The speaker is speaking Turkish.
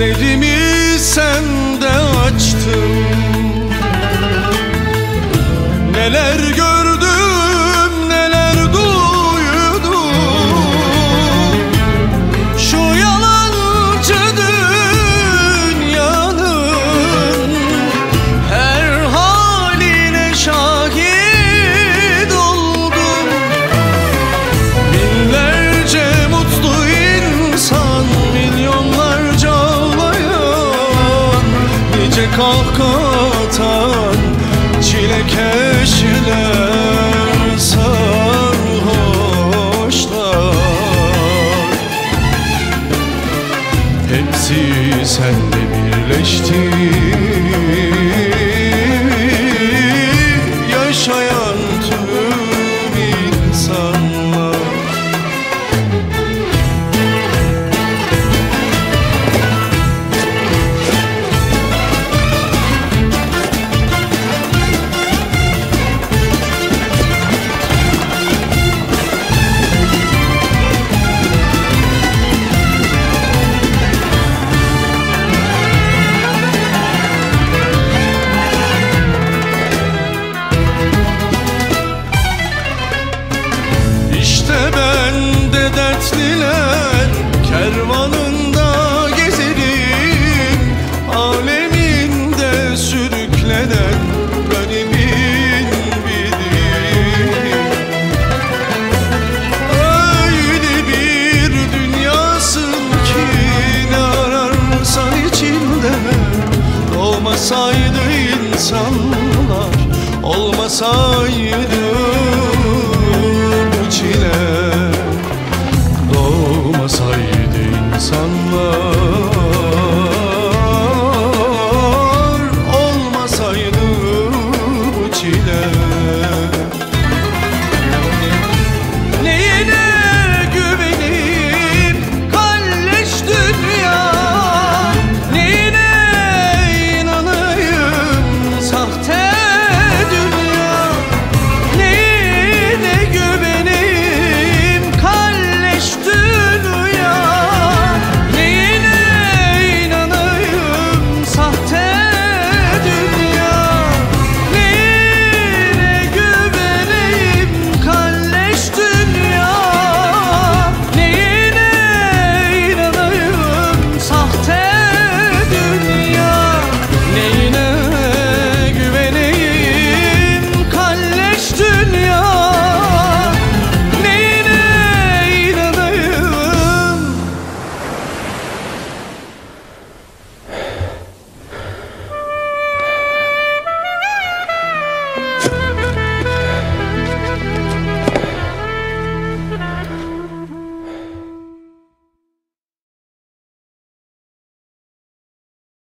Gözlerimi sende açtım Neler gördüm bizi kalkatan çilekeşler sarhoşlar. Hepsi sende birleşti. Olmasaydı insanlar Olmasaydı